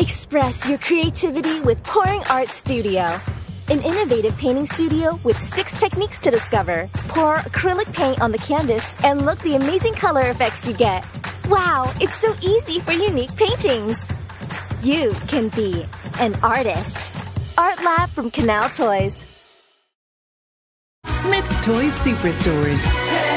Express your creativity with Pouring Art Studio. An innovative painting studio with six techniques to discover. Pour acrylic paint on the canvas and look the amazing color effects you get. Wow, it's so easy for unique paintings. You can be an artist. Art Lab from Canal Toys. Smyths Toys Superstores.